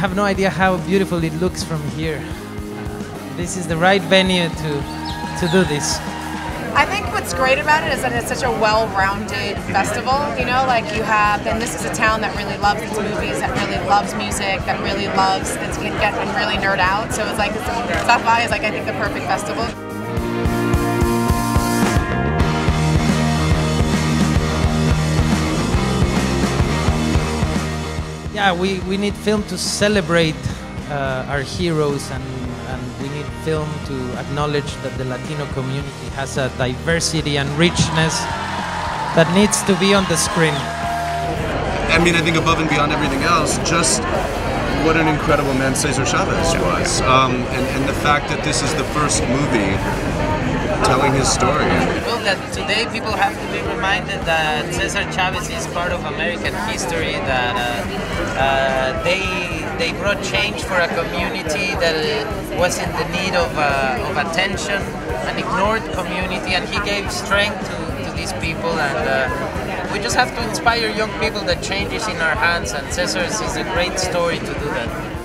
have no idea how beautiful it looks from here. This is the right venue to to do this. I think what's great about it is that it's such a well-rounded festival. You know, like you have, and this is a town that really loves its movies, that really loves music, that really loves, that can get really nerd out. So it's like South by is like I think the perfect festival. Yeah, we, we need film to celebrate uh, our heroes and, and we need film to acknowledge that the Latino community has a diversity and richness that needs to be on the screen. I mean, I think above and beyond everything else, just what an incredible man Cesar Chavez was. Um, and, and the fact that this is the first movie telling his story. Well, that today people have to be reminded that Cesar Chavez is part of American history, that uh, uh, they they brought change for a community that was in the need of, uh, of attention, an ignored community, and he gave strength to, to these people. And uh, we just have to inspire young people that change is in our hands, and Cesar's is a great story to do that.